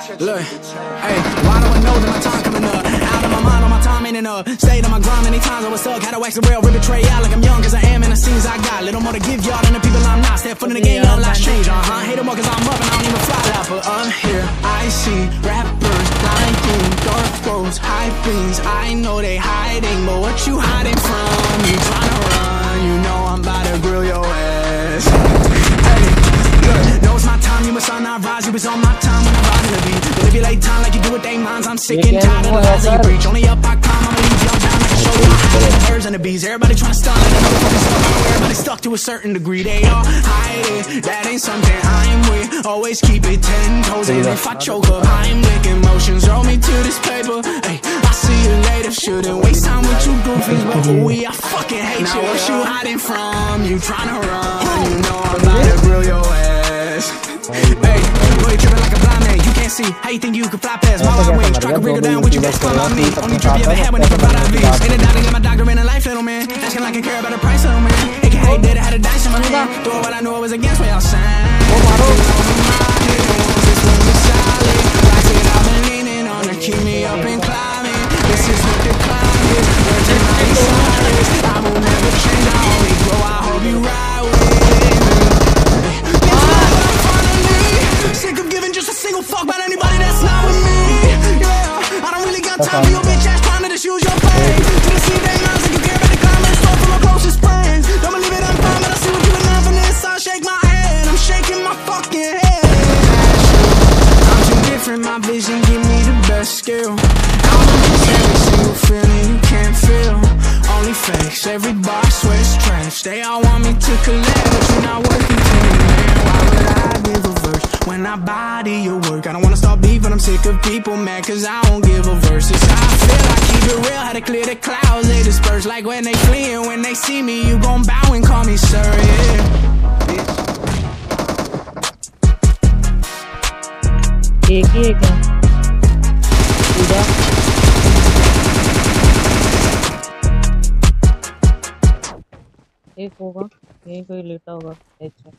Look, hey, why do I know that my time coming up? Out of my mind, all my time ain't enough. Stayed on my grind many times, I was stuck. Had to wax the rail, rip tray out like I'm young, cause I am in the scenes I got. Little more to give y'all than the people I'm not. Step foot in the game, young life change, uh huh. Hate them more cause I'm up and I don't even fly out, but I'm here. I see rappers blinding, dark throats, high things. I know they hiding, but what you hiding from? You tryna run, you know rise. You was on my time when I ride in the beat. Manipulate time like you do with they minds. I'm sick and tired of the lies that you preach. Only up I come, I'ma leave y'all down like show. the birds and the bees. Everybody tryna stun like a motherfucking stuff. Everybody stuck to a certain degree. They all hide it. That ain't something I'm with. Always keep it ten toes in. If I choke up, I'm licking emotions. Roll me to this paper. Hey, I see you later. Shouldn't waste time with you goofies, but we I fucking hate now you. Now what you hiding from? You tryna run? You know I'm about to grill your ass. See. How you think you can fly past my long wings? Try to bring her down with you, best come on me. Only trip you ever had when they provide IVs. Ain't a doctor, get my doctor in a life, little man. Asking like I care about the price, little man. It can hate that I had a dice in my hand. Doing what I knew I was against what y'all saying. Keep me up and got time your bitch ass trying to use your pain. To the sea, they like you care about the climate. Stole from my closest friends. Don't believe it, I'm fine, but I see what you been from this. I shake my head. I'm shaking my fucking head. I'm too different, my vision give me the best skill. I'm every single feeling you can't feel. Only fakes, every swears trash. They all want me to collect, but you're not working when I body your work? I don't wanna start beef, but I'm sick of people mad, cause I don't give a verse. It's how I feel, I keep it real, how to clear the clouds. They disperse like when they flee, and when they see me, you gon' bow and call me sir, yeah. एक ही है क्या पूरा एक होगा यहीं कोई लेटा होगा अच्छा